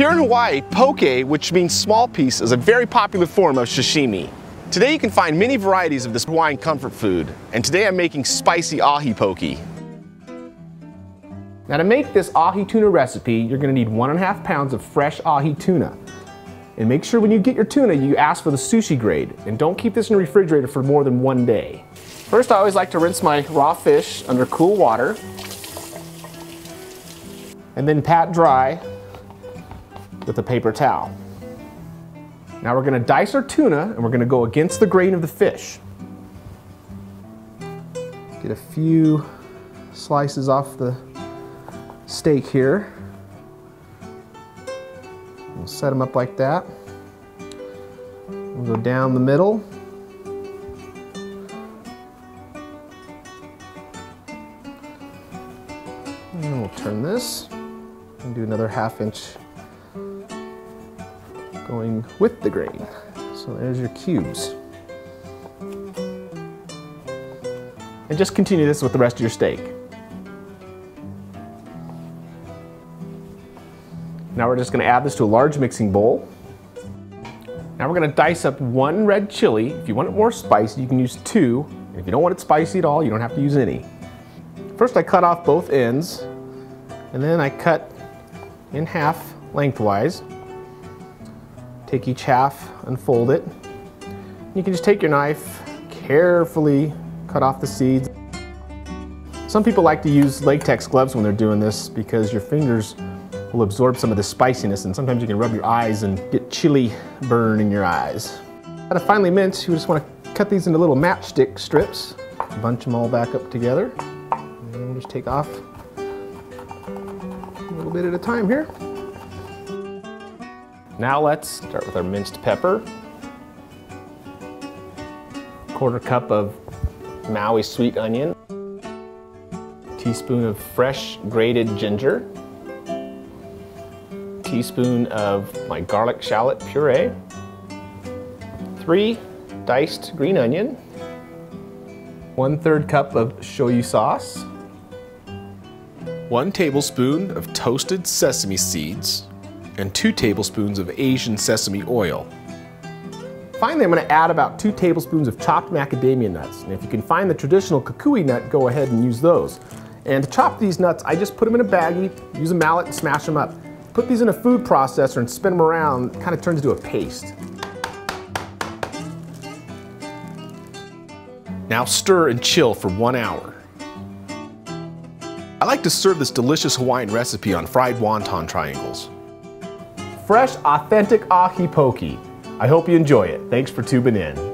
Here in Hawaii, poke, which means small piece, is a very popular form of sashimi. Today you can find many varieties of this Hawaiian comfort food, and today I'm making spicy ahi poke. Now to make this ahi tuna recipe, you're gonna need one and a half pounds of fresh ahi tuna. And make sure when you get your tuna, you ask for the sushi grade, and don't keep this in the refrigerator for more than one day. First, I always like to rinse my raw fish under cool water, and then pat dry with a paper towel. Now we're gonna dice our tuna and we're gonna go against the grain of the fish. Get a few slices off the steak here. We'll set them up like that. We'll go down the middle. And we'll turn this and do another half inch going with the grain. So there's your cubes. And just continue this with the rest of your steak. Now we're just gonna add this to a large mixing bowl. Now we're gonna dice up one red chili. If you want it more spicy, you can use two. If you don't want it spicy at all, you don't have to use any. First I cut off both ends, and then I cut in half lengthwise. Take each half, unfold it. You can just take your knife, carefully cut off the seeds. Some people like to use latex gloves when they're doing this because your fingers will absorb some of the spiciness and sometimes you can rub your eyes and get chili burn in your eyes. To finely mince, you just want to cut these into little matchstick strips, bunch them all back up together, and just take off a little bit at a time here. Now let's start with our minced pepper. Quarter cup of Maui sweet onion. Teaspoon of fresh grated ginger. Teaspoon of my garlic shallot puree. Three diced green onion. One third cup of shoyu sauce. One tablespoon of toasted sesame seeds and two tablespoons of Asian sesame oil. Finally, I'm going to add about two tablespoons of chopped macadamia nuts. And if you can find the traditional kukui nut, go ahead and use those. And to chop these nuts, I just put them in a baggie, use a mallet and smash them up. Put these in a food processor and spin them around, kind of turns into a paste. Now stir and chill for one hour. I like to serve this delicious Hawaiian recipe on fried wonton triangles fresh, authentic ahi poke. I hope you enjoy it. Thanks for tuning in.